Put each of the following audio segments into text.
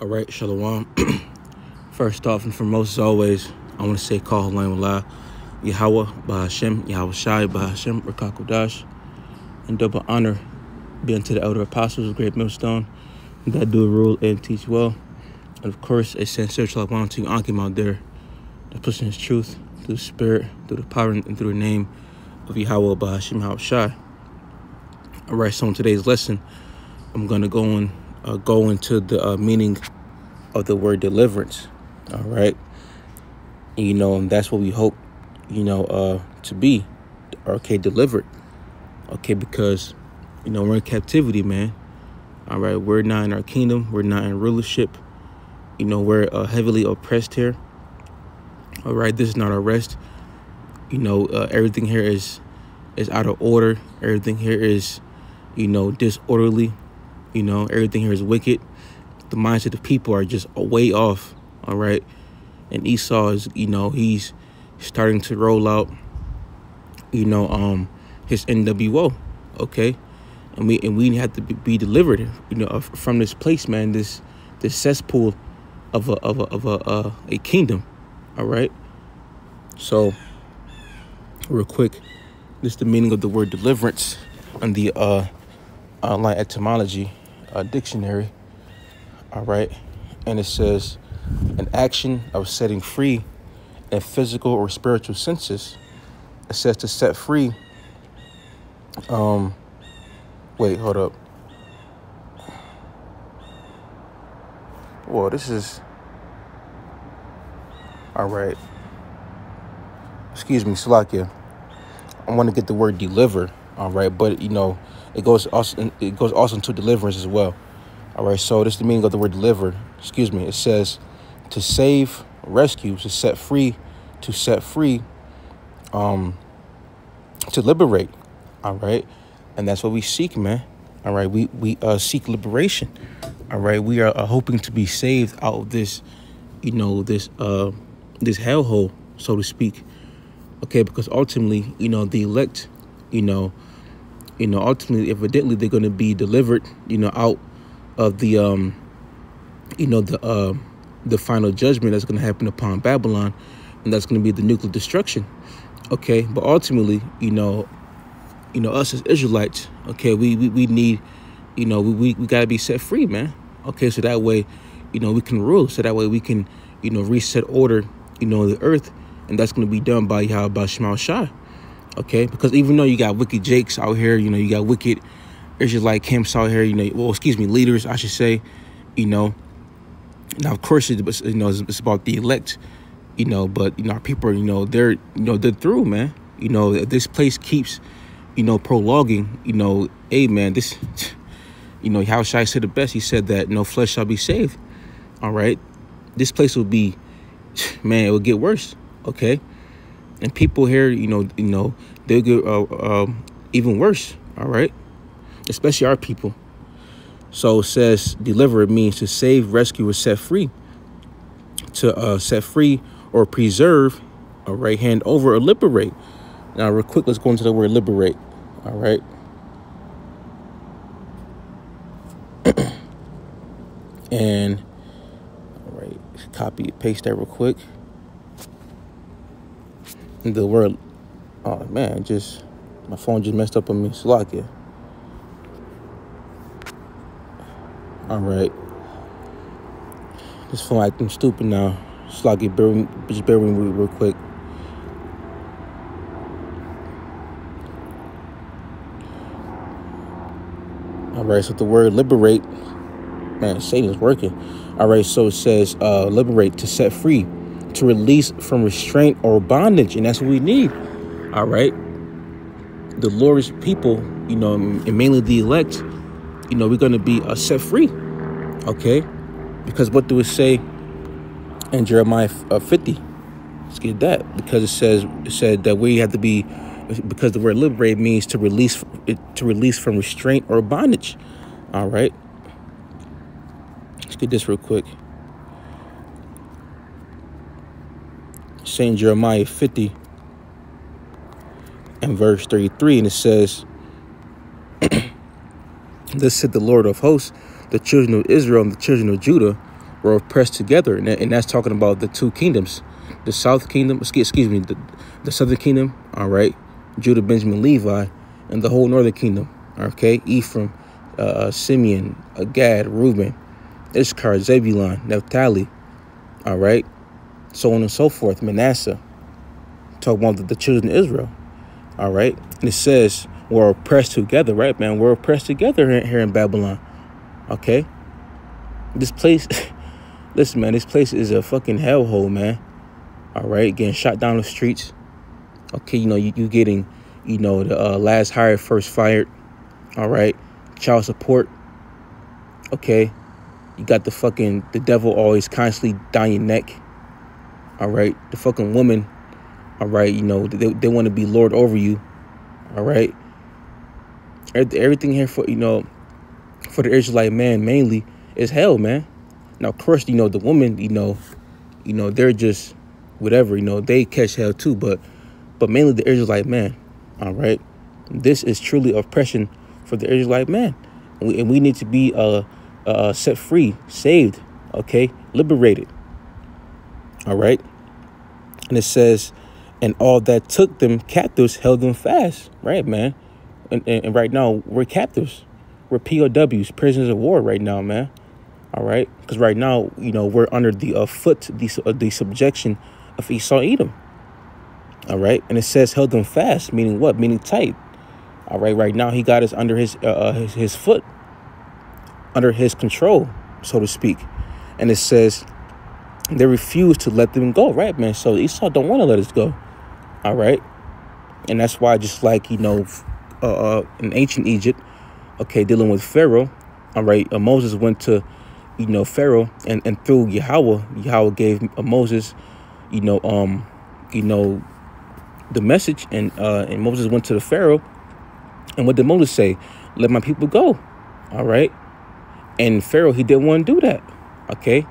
All right, Shalom. First off and foremost, as always, I want to say call Halayim Yahweh, Bahashem, Yahweh Shai, Bahashem, Rakakodash, and double honor be unto the elder apostles of Great Millstone that do rule and teach well. And of course, a sincere shalom to Ankim out there that pushing his truth through the spirit, through the power, and through the name of Yahweh, Bahashem, Yahweh Shai. All right, so in today's lesson, I'm going to go on uh, go into the uh, meaning of the word deliverance. All right. You know, and that's what we hope, you know, uh, to be, okay, delivered. Okay, because, you know, we're in captivity, man. All right. We're not in our kingdom. We're not in rulership. You know, we're uh, heavily oppressed here. All right. This is not our rest. You know, uh, everything here is is out of order. Everything here is, you know, disorderly. You know, everything here is wicked. The mindset of the people are just way off. All right. And Esau is, you know, he's starting to roll out, you know, um, his NWO. Okay. And we and we have to be, delivered, you know, from this place, man. This this cesspool of a of a of a uh, a kingdom. All right. So, real quick, this is the meaning of the word deliverance on the uh, online etymology uh, dictionary. All right. And it says an action of setting free in physical or spiritual senses. It says to set free. Um, wait, hold up. Well, this is all right. Excuse me, Salakia. I want to get the word deliver. All right, but you know, it goes also it goes also into deliverance as well. All right, so this is the meaning of the word deliver. Excuse me. It says to save, rescue, to set free, to set free, um, to liberate. All right, and that's what we seek, man. All right, we we uh, seek liberation. All right, we are uh, hoping to be saved out of this, you know, this uh, this hellhole, so to speak. Okay, because ultimately, you know, the elect, you know, you know, ultimately, evidently, they're going to be delivered, you know, out of the, um, you know, the uh, the final judgment that's going to happen upon Babylon, and that's going to be the nuclear destruction. Okay, but ultimately, you know, you know, us as Israelites, okay, we we, we need, you know, we we, we got to be set free, man. Okay, so that way, you know, we can rule. So that way, we can, you know, reset order, you know, the earth, and that's going to be done by Yahweh Shema Shai okay? Because even though you got wicked Jakes out here, you know, you got wicked Israelite camps out here, you know, well, excuse me, leaders, I should say, you know. Now, of course, it's, you know, it's about the elect, you know, but, you know, our people, you know, they're, you know, they're through, man. You know, this place keeps, you know, prologuing, you know, hey, man, this, you know, how should I say the best? He said that no flesh shall be saved, all right? This place will be, man, it will get worse, okay? And people here, you know, you know, they'll get uh, uh, even worse. All right, especially our people. So it says deliver it means to save, rescue, or set free. To uh, set free or preserve, all right, hand over or liberate. Now, real quick, let's go into the word liberate. All right. and all right, copy, paste that real quick the word oh man just my phone just messed up on me. Slovakia. all right. This phone acting stupid now. Bear, just bear with me real quick. All right so the word liberate man Satan's working. All right so it says uh liberate to set free to release from restraint or bondage, and that's what we need. All right. The Lord's people, you know, and mainly the elect, you know, we're going to be uh, set free. Okay. Because what do it say in Jeremiah uh, 50? Let's get that. Because it says, it said that we have to be, because the word liberate means to release, to release from restraint or bondage. All right. Let's get this real quick. Jeremiah 50 and verse 33, and it says, Thus said the Lord of hosts, the children of Israel and the children of Judah were oppressed together, and, and that's talking about the two kingdoms, the south kingdom, excuse, me, the, the southern kingdom, all right, Judah, Benjamin, Levi, and the whole northern kingdom, okay, Ephraim, uh, uh Simeon, Gad, Reuben, Issachar, Zebulun, Naphtali, all right, so on and so forth, Manasseh, talking about the, the children of Israel, all right, and it says we're oppressed together, right, man, we're oppressed together here, here in Babylon, okay, this place, listen, man, this place is a fucking hellhole, man. All right, getting shot down the streets. Okay, you know, you, you getting, you know, the uh, last hired, first fired. All right, child support. Okay, you got the fucking, the devil always constantly down your neck. All right, the fucking woman. All right, you know, they, they want to be lord over you. All right, everything here for, you know, for the Israelite man mainly is hell, man. Now, of course, you know, the woman, you know, you know, they're just whatever, you know, they catch hell too, but but mainly the Israelite man. All right. This is truly oppression for the Israelite man. And we, and we need to be uh, uh set free, saved, okay, liberated. All right. And it says, and all that took them captives held them fast, right, man? And, and, and right now we're captives. We're POWs, prisoners of war right now, man. All right, because right now, you know, we're under the uh, foot, the, uh, the subjection of Esau Edom. All right, and it says held them fast, meaning what? Meaning tight. All right, right now he got us under his, uh, uh, his his foot, under his control, so to speak. And it says they refuse to let them go, right, man? So Esau don't want to let us go. All right, and that's why, just like you know, uh, uh in ancient Egypt, okay, dealing with Pharaoh, all right, uh, Moses went to you know, Pharaoh and, and through Yahweh, Yahweh gave uh, Moses, you know, um, you know, the message and uh and Moses went to the Pharaoh and what did Moses say? Let my people go. All right. And Pharaoh, he didn't want to do that. Okay.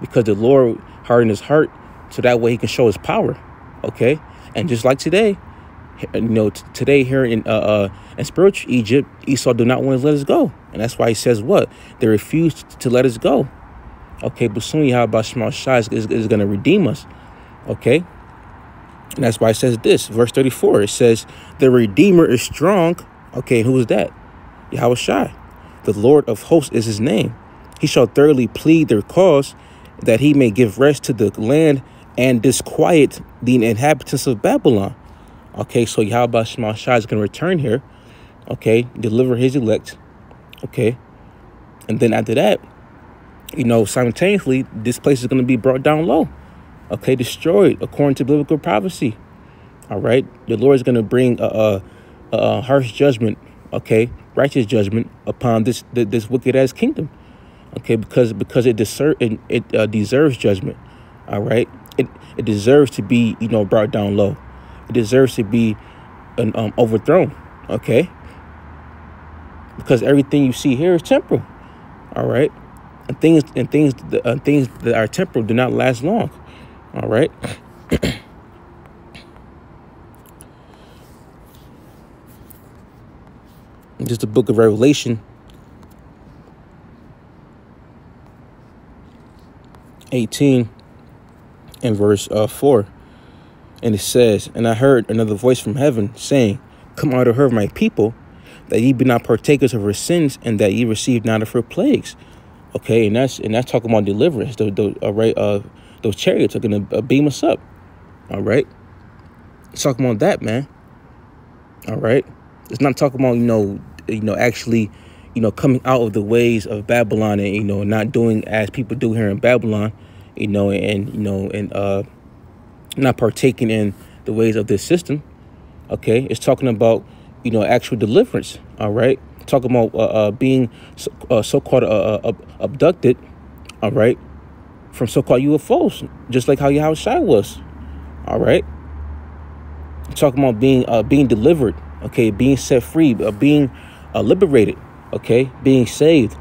Because the Lord hardened his heart so that way he can show his power. Okay. And just like today, you know, today here in uh, uh in spiritual Egypt, Esau do not want to let us go, and that's why he says what they refused to let us go. Okay, but soon Yahweh Shema Shai is, is, is going to redeem us. Okay, and that's why it says this, verse thirty four. It says the Redeemer is strong. Okay, who is that? Yahweh Shai, the Lord of hosts is his name. He shall thoroughly plead their cause, that he may give rest to the land and disquiet the inhabitants of Babylon. Okay, so Yahweh Shema Shai is going to return here. Okay, deliver his elect. Okay, and then after that, you know, simultaneously, this place is going to be brought down low. Okay, destroyed according to biblical prophecy. All right, the Lord is going to bring a, a, a, harsh judgment. Okay, righteous judgment upon this this wicked ass kingdom. Okay, because because it deser- it, it uh, deserves judgment. All right, it it deserves to be you know brought down low it deserves to be an, um, overthrown. Okay, because everything you see here is temporal. All right, and things and things uh, things that are temporal do not last long. All right. Just the book of Revelation. 18 and verse uh, 4. And it says, And I heard another voice from heaven saying, Come out of her, my people, that ye be not partakers of her sins, and that ye receive not of her plagues. Okay, and that's and that's talking about deliverance. All right, uh, those chariots are gonna uh, beam us up. All right, it's talking about that, man. All right, it's not talking about you know, you know, actually, you know, coming out of the ways of Babylon and you know, not doing as people do here in Babylon, you know, and you know, and uh not partaking in the ways of this system. Okay, it's talking about you know actual deliverance. All right, talking about uh, uh, being so, uh, so-called uh, uh abducted. All right, from so-called UFOs, just like how Yahweh Shai was. All right, talking about being uh, being delivered. Okay, being set free, uh, being uh, liberated. Okay, being saved.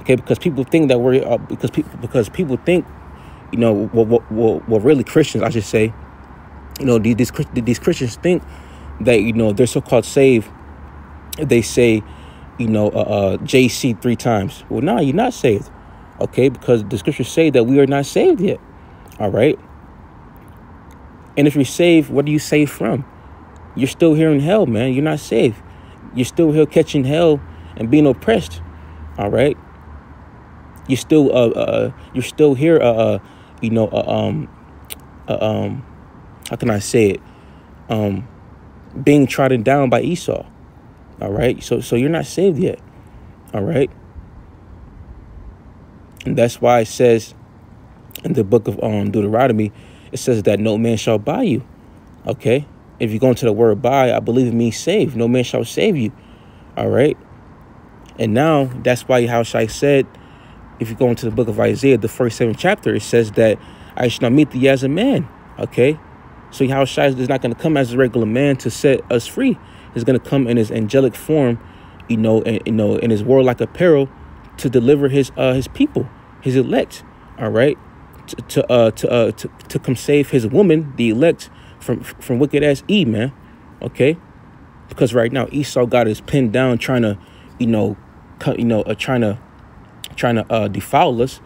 Okay, because people think that we're uh, because people because people think you know, what, what, what, what really Christians, I should say, you know, these, these Christians think that, you know, they're so-called saved. They say, you know, uh, uh, JC three times. Well, no, you're not saved. Okay, because the scriptures say that we are not saved yet. All right. And if you're saved, what are you saved from? You're still here in hell, man. You're not saved. You're still here catching hell and being oppressed. All right. You're still uh, uh, uh you're still here uh, uh you know uh, um uh, um how can I say it um being trodden down by Esau. All right. So so you're not saved yet. All right. And that's why it says in the book of um, Deuteronomy, it says that no man shall buy you. Okay. If you go into the word buy, I believe it means save. No man shall save you. All right. And now that's why how Shai said, if you go into the book of Isaiah, the first seven chapter, it says that I shall meet thee as a man. Okay. So Shai is not going to come as a regular man to set us free. He's going to come in his angelic form, you know, and, you know, in his warlike apparel to deliver his uh his people, his elect. All right, to to uh to uh to, to come save his woman, the elect, from from wicked ass E man. Okay, because right now Esau got his pinned down, trying to, you know, cut, you know, uh, trying to trying to uh defile us.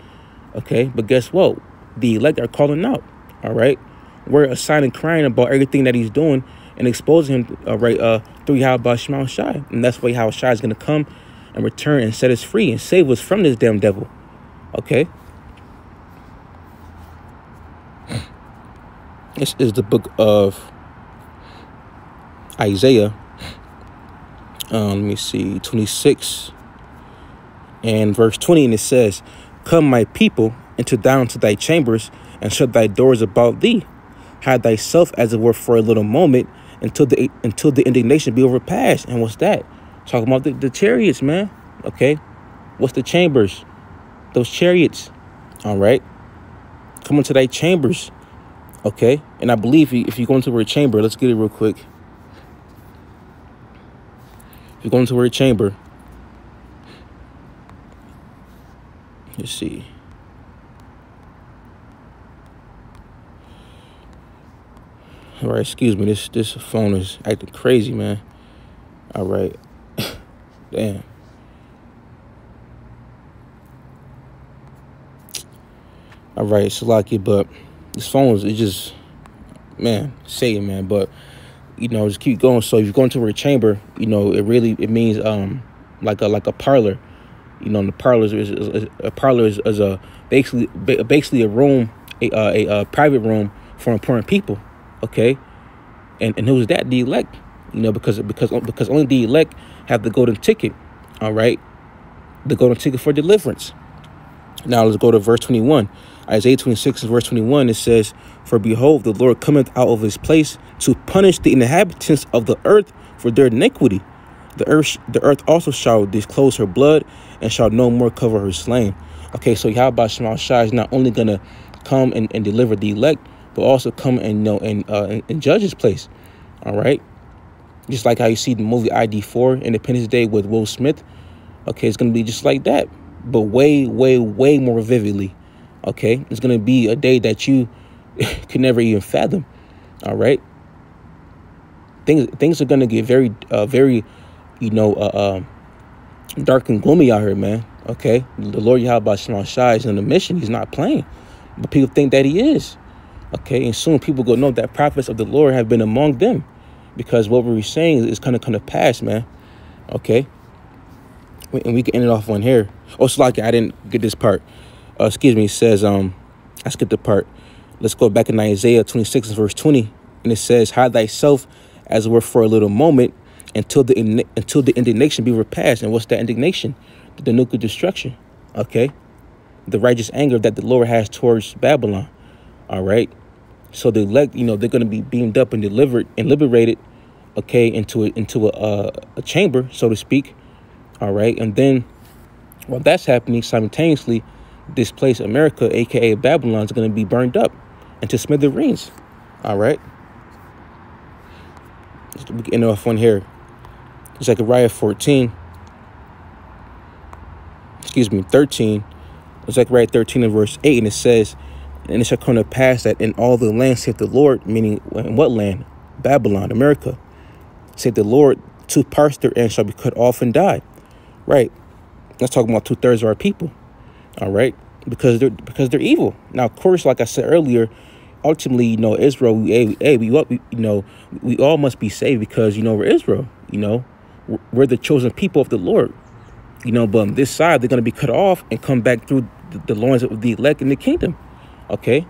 Okay, but guess what? The elect are calling out. All right, we're assigning crying about everything that he's doing and exposing him uh, right uh through Yahweh Shema Shai. And that's why Yahweh Shai is gonna come and return and set us free and save us from this damn devil. Okay? This is the book of Isaiah. Um, let me see, 26 and verse 20, and it says, Come, my people, into down to thy chambers, and shut thy doors about thee. Hide thyself as it were for a little moment until the until the indignation be overpassed. And what's that? Talking about the, the chariots, man. Okay. What's the chambers? Those chariots. All right. Come into thy chambers. Okay. And I believe if you go into a chamber, let's get it real quick. If you go into a chamber, let's see. All right, excuse me. This this phone is acting crazy, man. All right. Damn. All right, Salaki, but this phone is it just man, say it, man. But you know, just keep going. So if you go into a chamber, you know, it really it means um like a like a parlor. You know, the parlor is, is, is a parlor is, is a basically basically a room, a, a, a private room for important people okay? And and who's that the elect you know because because because only the elect have the golden ticket all right? The golden ticket for deliverance. Now let's go to verse 21 isaiah 26 and verse 21 it says for behold the lord cometh out of his place to punish the inhabitants of the earth for their iniquity the earth the earth also shall disclose her blood and shall no more cover her slain okay so yahweh Shema Shai is not only gonna come and, and deliver the elect but also come and you know and uh and judge his place. All right. Just like how you see the movie ID4 Independence Day with Will Smith. Okay, it's gonna be just like that, but way, way, way more vividly. Okay, it's gonna be a day that you could never even fathom. All right. Things things are gonna get very, uh, very, you know, uh, uh, dark and gloomy out here, man. Okay, the Lord Yahweh Shema Shai is on the mission. He's not playing, but people think that he is. Okay, and soon people go know that prophets of the Lord have been among them, because what we're saying is kind of kind of past, man. Okay, and we can end it off on here. Oh, so I didn't get this part. Uh, excuse me. It says um, I skipped the part. Let's go back in Isaiah 26 verse 20, and it says, "Hide thyself as it were for a little moment, until the until the indignation be repassed." And what's that indignation? The nuclear destruction. Okay, the righteous anger that the Lord has towards Babylon. All right. So the elect, you know, they're going to be beamed up and delivered and liberated, okay, into a, into a, uh, a chamber, so to speak. All right. And then while that's happening simultaneously, this place, America, aka Babylon, is going to be burned up into smithereens. All right. We can end off one here. Zechariah 14. Excuse me, 13. Zechariah 13 and verse 8, and it says, and it shall come to pass that in all the land, saith the Lord, meaning in what land? Babylon, America. Saith the Lord, two parts therein shall be cut off and die. Right. Let's talk about two thirds of our people. All right, because they're because they're evil. Now, of course, like I said earlier, ultimately, you know, Israel, we, hey, hey, we, we, you know, we all must be saved because you know we're Israel. You know, we're the chosen people of the Lord. You know, but on this side, they're going to be cut off and come back through the, the loins of the elect in the kingdom. Okay,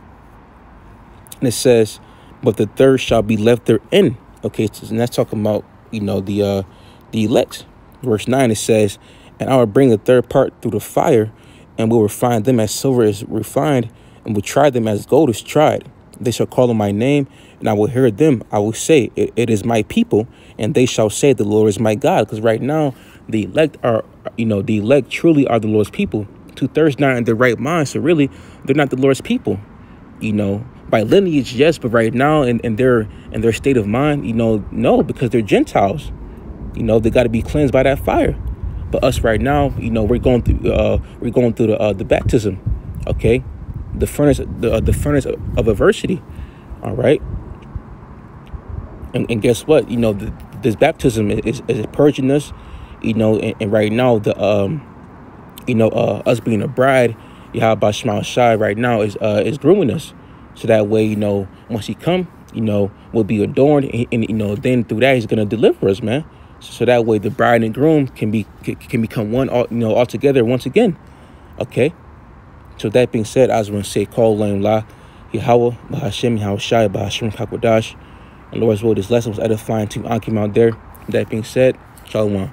and it says, but the third shall be left therein. Okay, and that's talking about you know the uh the elect. Verse nine, it says, and I will bring the third part through the fire, and will refine them as silver is refined, and will try them as gold is tried. They shall call on my name, and I will hear them. I will say, it, it is my people, and they shall say, the Lord is my God. Because right now, the elect are, you know, the elect truly are the Lord's people. Two thirds not in their right mind, so really, they're not the Lord's people. You know, by lineage, yes, but right now, in, in their in their state of mind, you know, no, because they're Gentiles. You know, they got to be cleansed by that fire. But us right now, you know, we're going through uh, we're going through the uh, the baptism, okay, the furnace the uh, the furnace of, of adversity, all right. And, and guess what? You know, the, this baptism is, is purging us, you know, and, and, right now the um, you know, uh, us being a bride, Yahweh Shema Shai right now is uh is grooming us, so that way you know once he come, you know, we'll be adorned, and, and you know then through that he's gonna deliver us, man. So that way the bride and groom can be can become one all you know all together once again. Okay? So that being said i was to say call lane la yahweh bahashem yahweh bahashem kakwadash and lord's will this lesson was edifying to Akim out there. That being said shalom